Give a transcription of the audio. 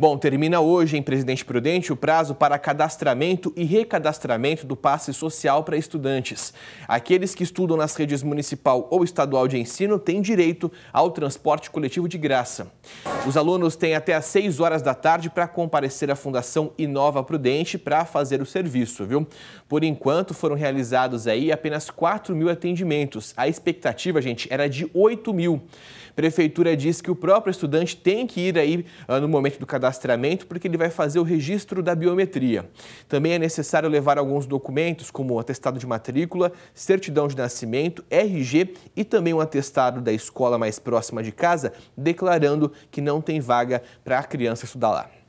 Bom, termina hoje em Presidente Prudente o prazo para cadastramento e recadastramento do passe social para estudantes. Aqueles que estudam nas redes municipal ou estadual de ensino têm direito ao transporte coletivo de graça. Os alunos têm até às 6 horas da tarde para comparecer à Fundação Inova Prudente para fazer o serviço, viu? Por enquanto, foram realizados aí apenas 4 mil atendimentos. A expectativa, gente, era de 8 mil. Prefeitura diz que o próprio estudante tem que ir aí ah, no momento do cadastramento porque ele vai fazer o registro da biometria. Também é necessário levar alguns documentos como atestado de matrícula, certidão de nascimento, RG e também um atestado da escola mais próxima de casa declarando que não tem vaga para a criança estudar lá.